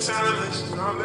Timeless, I'm